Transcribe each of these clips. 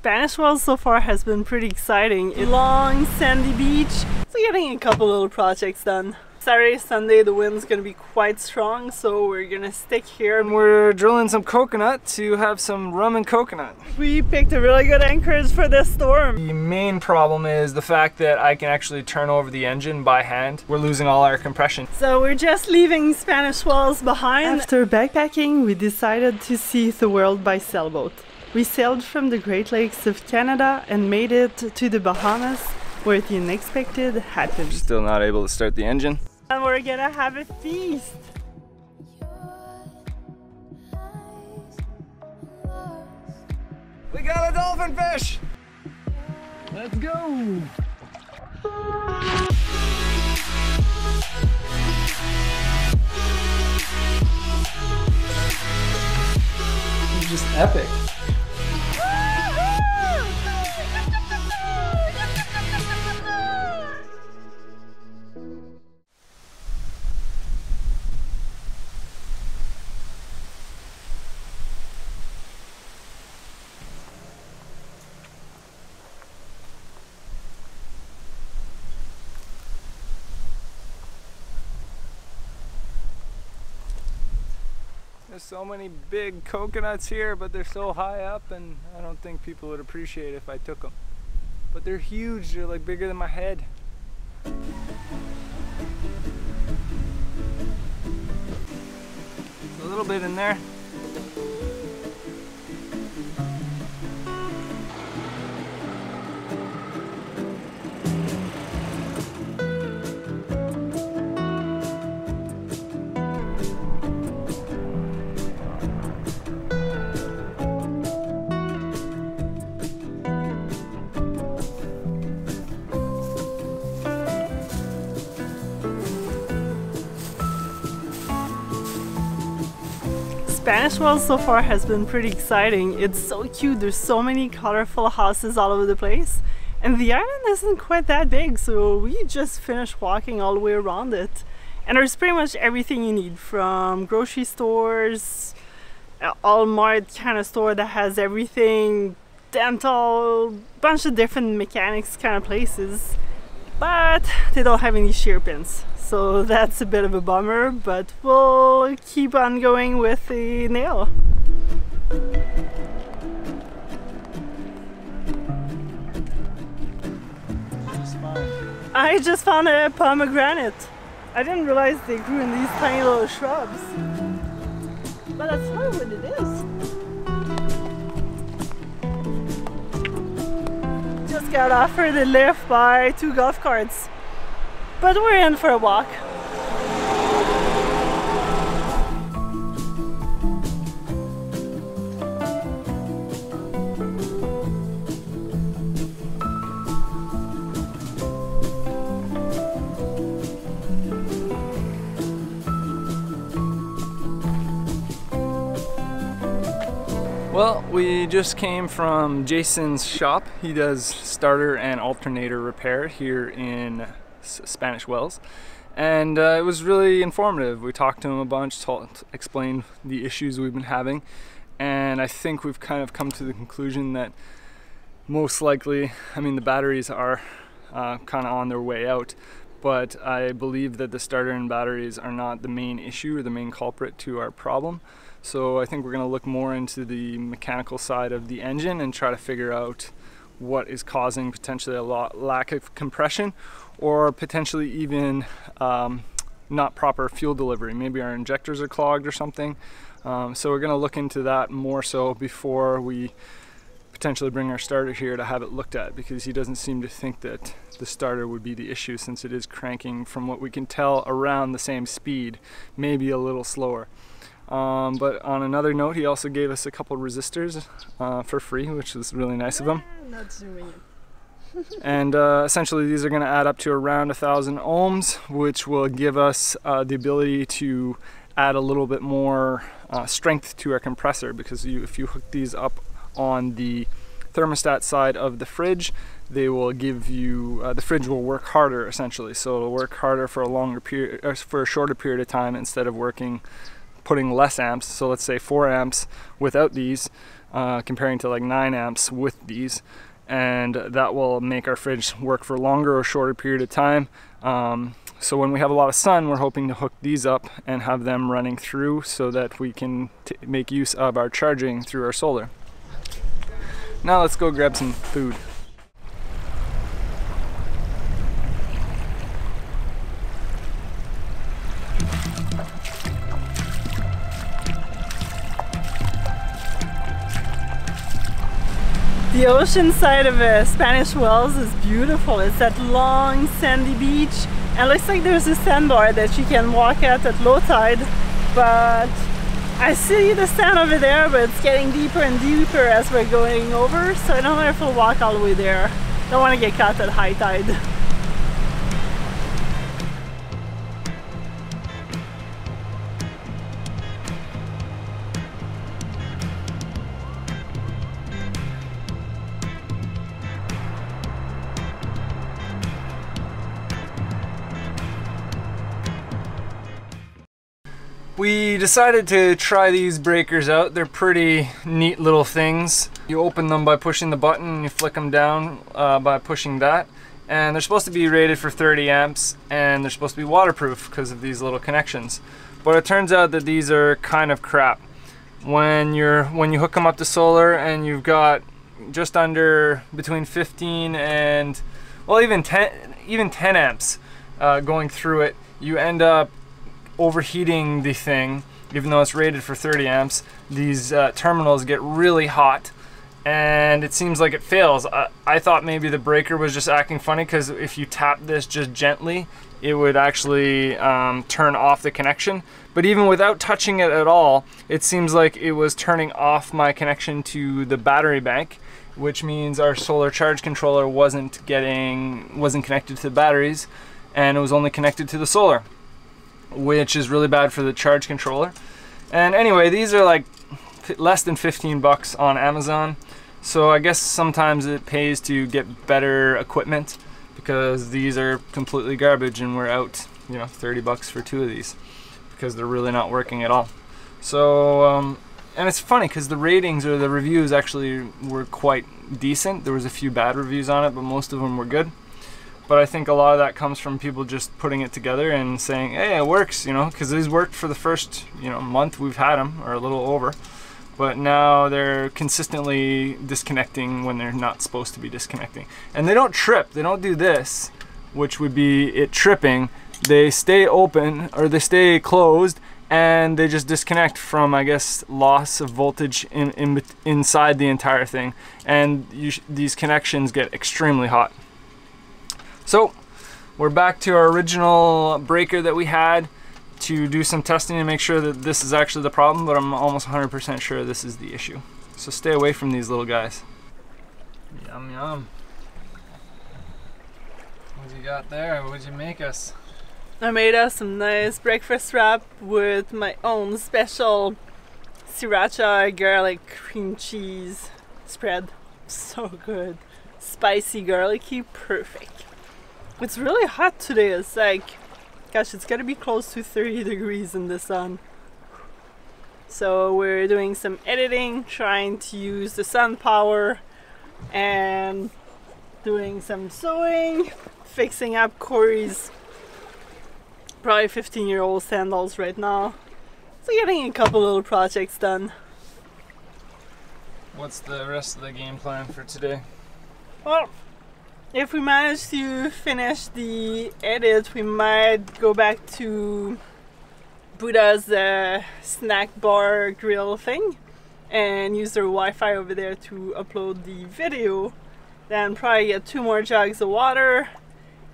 Spanish Wells so far has been pretty exciting. A long sandy beach, so getting a couple little projects done. Saturday, Sunday, the wind's gonna be quite strong, so we're gonna stick here. And we're drilling some coconut to have some rum and coconut. We picked a really good anchorage for this storm. The main problem is the fact that I can actually turn over the engine by hand. We're losing all our compression. So we're just leaving Spanish Wells behind. After backpacking, we decided to see the world by sailboat. We sailed from the Great Lakes of Canada and made it to the Bahamas where the unexpected happened. Still not able to start the engine. And we're gonna have a feast. We got a dolphin fish! Let's go! just epic. There's so many big coconuts here, but they're so high up and I don't think people would appreciate if I took them. But they're huge, they're like bigger than my head. A little bit in there. Spanish Wells so far has been pretty exciting. It's so cute. There's so many colorful houses all over the place. And the island isn't quite that big, so we just finished walking all the way around it. And there's pretty much everything you need from grocery stores, all mart kind of store that has everything, dental, bunch of different mechanics kind of places. But they don't have any shear pins so that's a bit of a bummer but we'll keep on going with the nail. I just found a pomegranate. I didn't realize they grew in these tiny little shrubs. But that's not what it is just got offered a lift by two golf carts but we're in for a walk. We just came from Jason's shop. He does starter and alternator repair here in Spanish Wells. And uh, it was really informative. We talked to him a bunch, told, explained the issues we've been having, and I think we've kind of come to the conclusion that most likely, I mean, the batteries are uh, kind of on their way out, but I believe that the starter and batteries are not the main issue or the main culprit to our problem. So I think we're going to look more into the mechanical side of the engine and try to figure out what is causing potentially a lot lack of compression or potentially even um, not proper fuel delivery. Maybe our injectors are clogged or something. Um, so we're going to look into that more so before we potentially bring our starter here to have it looked at because he doesn't seem to think that the starter would be the issue since it is cranking from what we can tell around the same speed, maybe a little slower. Um, but on another note, he also gave us a couple resistors uh, for free, which was really nice of him. Not zooming and uh, essentially these are going to add up to around a thousand ohms, which will give us uh, the ability to add a little bit more uh, strength to our compressor because you, if you hook these up on the thermostat side of the fridge, they will give you uh, the fridge will work harder essentially. So it'll work harder for a longer period, uh, for a shorter period of time instead of working putting less amps. So let's say four amps without these uh, comparing to like 9 amps with these and that will make our fridge work for longer or shorter period of time. Um, so when we have a lot of sun, we're hoping to hook these up and have them running through so that we can make use of our charging through our solar. Now let's go grab some food. The ocean side of uh, Spanish Wells is beautiful. It's that long sandy beach and looks like there's a sandbar that you can walk at at low tide but I see the sand over there but it's getting deeper and deeper as we're going over so I don't know if we'll walk all the way there. Don't want to get caught at high tide. Decided to try these breakers out. They're pretty neat little things. You open them by pushing the button and you flick them down uh, by pushing that. And they're supposed to be rated for 30 amps and they're supposed to be waterproof because of these little connections. But it turns out that these are kind of crap. When you're when you hook them up to solar and you've got just under between 15 and well even 10 even 10 amps uh, going through it, you end up overheating the thing, even though it's rated for 30 amps, these uh, terminals get really hot and it seems like it fails. I, I thought maybe the breaker was just acting funny because if you tap this just gently, it would actually um, turn off the connection. But even without touching it at all, it seems like it was turning off my connection to the battery bank, which means our solar charge controller wasn't getting, wasn't connected to the batteries and it was only connected to the solar which is really bad for the charge controller. And anyway, these are like less than 15 bucks on Amazon. So I guess sometimes it pays to get better equipment because these are completely garbage and we're out, you know, 30 bucks for two of these because they're really not working at all. So, um, and it's funny because the ratings or the reviews actually were quite decent. There was a few bad reviews on it, but most of them were good but I think a lot of that comes from people just putting it together and saying, "Hey, it works," you know, because these worked for the first you know month we've had them, or a little over, but now they're consistently disconnecting when they're not supposed to be disconnecting, and they don't trip. They don't do this, which would be it tripping. They stay open or they stay closed, and they just disconnect from I guess loss of voltage in, in inside the entire thing, and these connections get extremely hot. So we're back to our original breaker that we had to do some testing and make sure that this is actually the problem, but I'm almost 100% sure this is the issue. So stay away from these little guys. Yum yum. What do you got there? What'd you make us? I made us some nice breakfast wrap with my own special sriracha garlic cream cheese spread. So good. Spicy garlicky, perfect. It's really hot today. It's like, gosh, it's gonna be close to 30 degrees in the sun. So we're doing some editing, trying to use the sun power and doing some sewing, fixing up Cory's probably 15 year old sandals right now. So getting a couple little projects done. What's the rest of the game plan for today? Well, if we manage to finish the edit, we might go back to Buddha's uh, snack bar grill thing and use their Wi-Fi over there to upload the video. Then probably get two more jugs of water.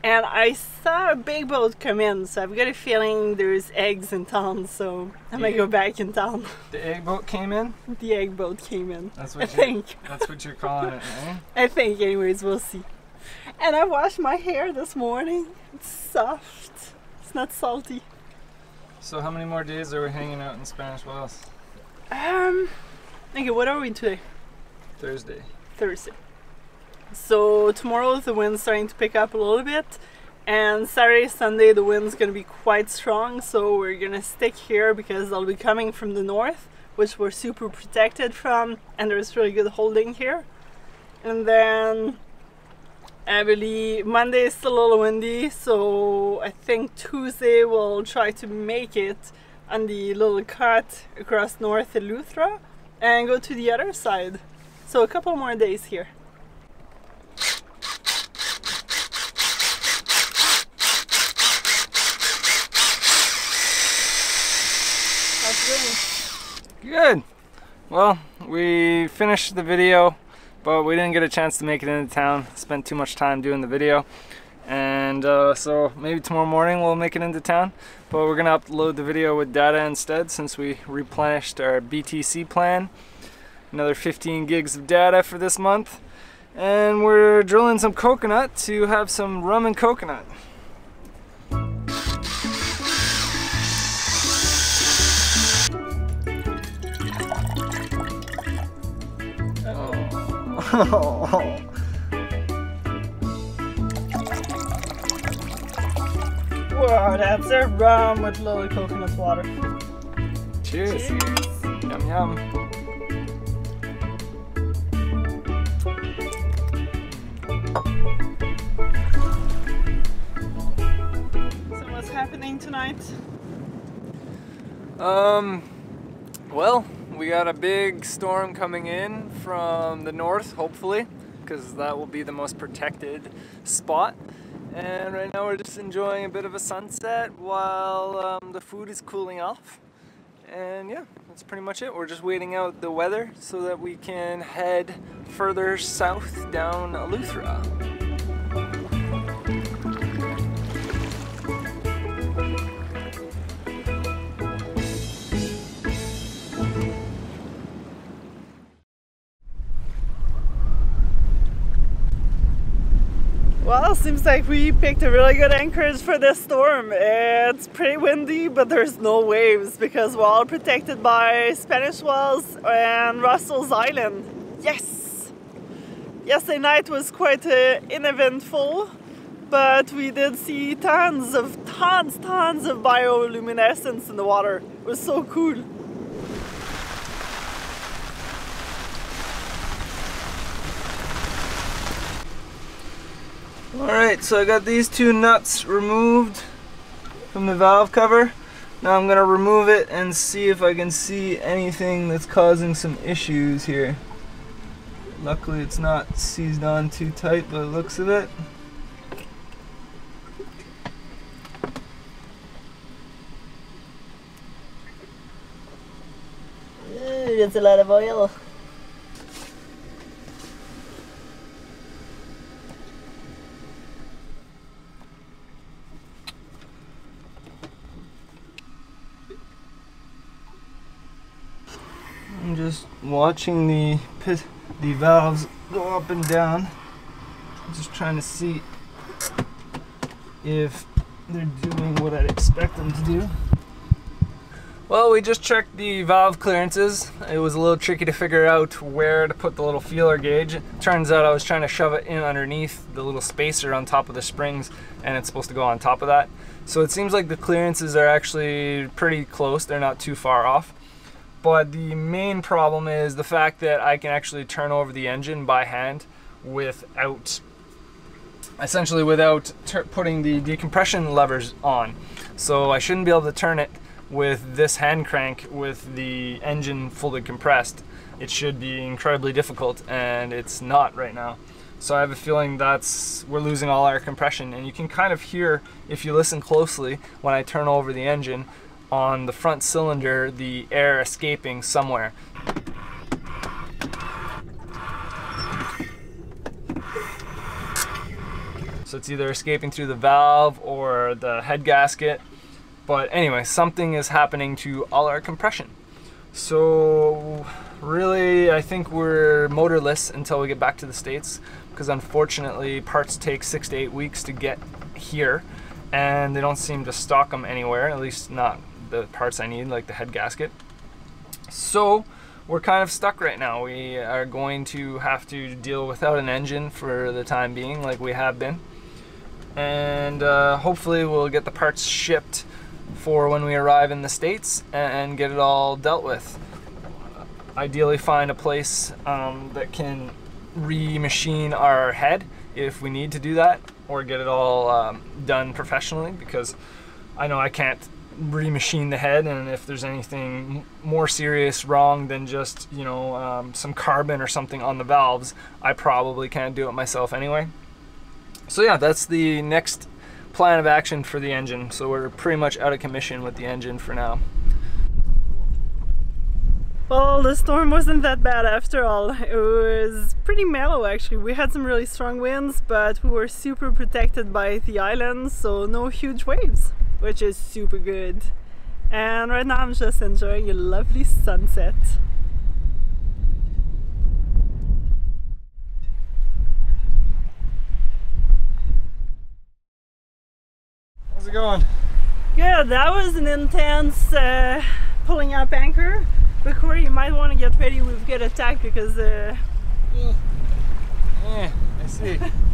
And I saw a big boat come in, so I've got a feeling there's eggs in town, so I might go back in town. The egg boat came in? The egg boat came in. That's what I think. That's what you're calling it, eh? I think anyways, we'll see. And I washed my hair this morning. It's soft. It's not salty. So how many more days are we hanging out in Spanish Wells? Um, okay, what are we today? Thursday. Thursday. So tomorrow the wind's starting to pick up a little bit and Saturday, Sunday the wind's gonna be quite strong so we're gonna stick here because they'll be coming from the north which we're super protected from, and there's really good holding here. And then I believe Monday is a little windy, so I think Tuesday we'll try to make it on the little cut across North Eleuthera and go to the other side. So a couple more days here. Good. Well, we finished the video but we didn't get a chance to make it into town. Spent too much time doing the video. And uh, so maybe tomorrow morning we'll make it into town. But we're gonna upload the video with data instead since we replenished our BTC plan. Another 15 gigs of data for this month. And we're drilling some coconut to have some rum and coconut. Wow, that's a rum with little coconut water. Cheers. Cheers. Yum yum. So what's happening tonight? Um, well, we got a big storm coming in from the north, hopefully, because that will be the most protected spot. And right now we're just enjoying a bit of a sunset while um, the food is cooling off. And yeah, that's pretty much it. We're just waiting out the weather so that we can head further south down Eleuthera. Seems like we picked a really good anchorage for this storm. It's pretty windy, but there's no waves because we're all protected by Spanish Wells and Russell's Island. Yes! Yesterday night was quite uh, uneventful, but we did see tons of, tons, tons of bioluminescence in the water. It was so cool. Alright, so I got these two nuts removed from the valve cover. Now I'm going to remove it and see if I can see anything that's causing some issues here. Luckily it's not seized on too tight by the looks of it. It's a lot of oil. I'm just watching the pit, the valves go up and down. Just trying to see if they're doing what I'd expect them to do. Well, we just checked the valve clearances. It was a little tricky to figure out where to put the little feeler gauge. Turns out I was trying to shove it in underneath the little spacer on top of the springs and it's supposed to go on top of that. So it seems like the clearances are actually pretty close. They're not too far off. But the main problem is the fact that I can actually turn over the engine by hand without, essentially without putting the decompression levers on. So I shouldn't be able to turn it with this hand crank with the engine fully compressed. It should be incredibly difficult and it's not right now. So I have a feeling that's we're losing all our compression and you can kind of hear if you listen closely when I turn over the engine on the front cylinder the air escaping somewhere. So it's either escaping through the valve or the head gasket. But anyway, something is happening to all our compression. So really, I think we're motorless until we get back to the States because unfortunately parts take six to eight weeks to get here and they don't seem to stock them anywhere, at least not the parts I need, like the head gasket. So we're kind of stuck right now. We are going to have to deal without an engine for the time being, like we have been. And uh, hopefully we'll get the parts shipped for when we arrive in the States and get it all dealt with. ideally find a place um, that can remachine our head if we need to do that or get it all um, done professionally because I know I can't remachine the head and if there's anything more serious wrong than just you know um, some carbon or something on the valves I probably can't do it myself anyway so yeah that's the next plan of action for the engine so we're pretty much out of commission with the engine for now well, the storm wasn't that bad after all. It was pretty mellow actually. We had some really strong winds, but we were super protected by the island, so no huge waves, which is super good. And right now I'm just enjoying a lovely sunset. How's it going? Good, that was an intense uh, pulling up anchor. But Cory, you might want to get ready with get attack because uh, yeah, I see.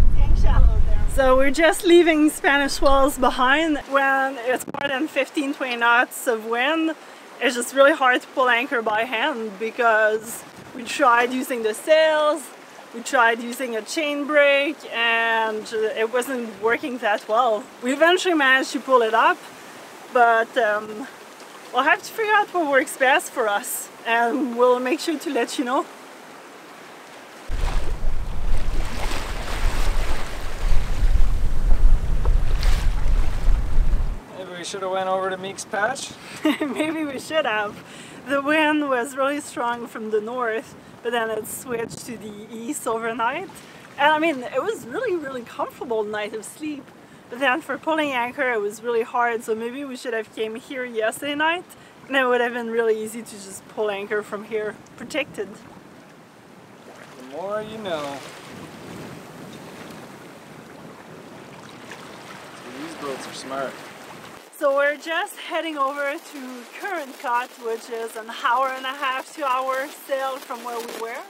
So we're just leaving Spanish Wells behind when it's more than 15-20 knots of wind. It's just really hard to pull anchor by hand because we tried using the sails, we tried using a chain brake and it wasn't working that well. We eventually managed to pull it up, but um, we'll have to figure out what works best for us and we'll make sure to let you know. We should have went over to Meek's Patch? Maybe we should have. The wind was really strong from the north, but then it switched to the east overnight. And I mean, it was really, really comfortable night of sleep. But then for pulling anchor, it was really hard, so maybe we should have came here yesterday night and it would have been really easy to just pull anchor from here, protected. The more you know. These boats are smart. So we're just heading over to Current Cut, which is an hour and a half, two hour sail from where we were.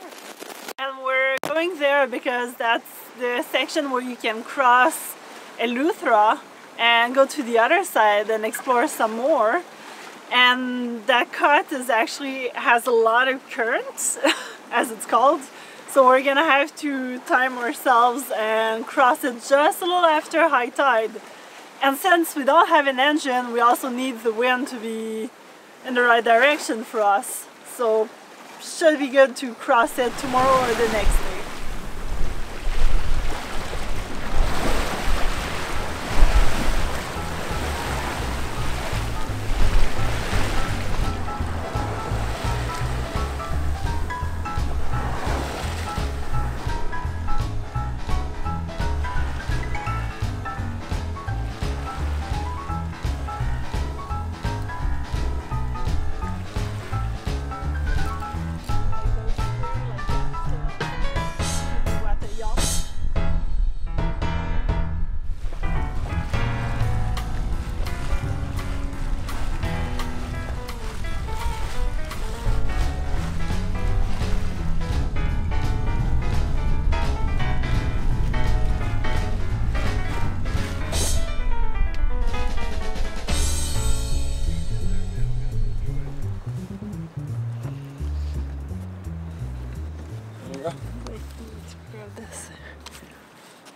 And we're going there because that's the section where you can cross Eleuthera and go to the other side and explore some more. And that cut is actually has a lot of currents as it's called. So we're gonna have to time ourselves and cross it just a little after high tide and since we don't have an engine we also need the wind to be in the right direction for us. So should be good to cross it tomorrow or the next day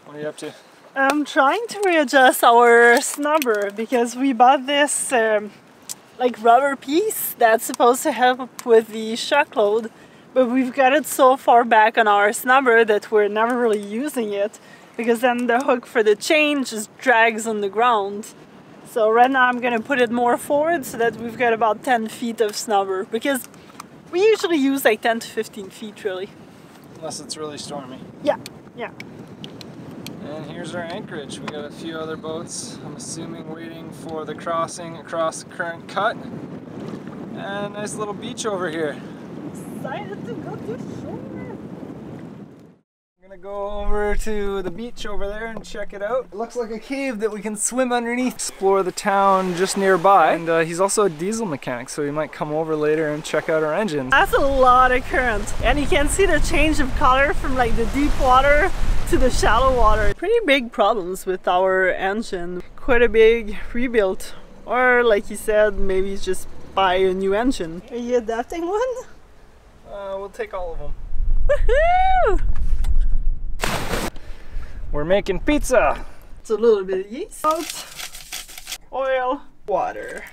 What are you up to? I'm trying to readjust our snubber because we bought this um, like rubber piece that's supposed to help with the shock load but we've got it so far back on our snubber that we're never really using it because then the hook for the chain just drags on the ground. So right now I'm gonna put it more forward so that we've got about 10 feet of snubber because we usually use like 10 to 15 feet really. Unless it's really stormy. Yeah, yeah. And here's our anchorage. We got a few other boats, I'm assuming waiting for the crossing across the current cut. And a nice little beach over here. Excited to go to shore. Go over to the beach over there and check it out. It looks like a cave that we can swim underneath. Explore the town just nearby. And uh, he's also a diesel mechanic, so he might come over later and check out our engine. That's a lot of current. And you can see the change of color from like the deep water to the shallow water. Pretty big problems with our engine. Quite a big rebuild. Or like you said, maybe just buy a new engine. Are you adapting one? Uh, we'll take all of them. Woohoo! We're making pizza. It's a little bit of yeast, salt, oil, water.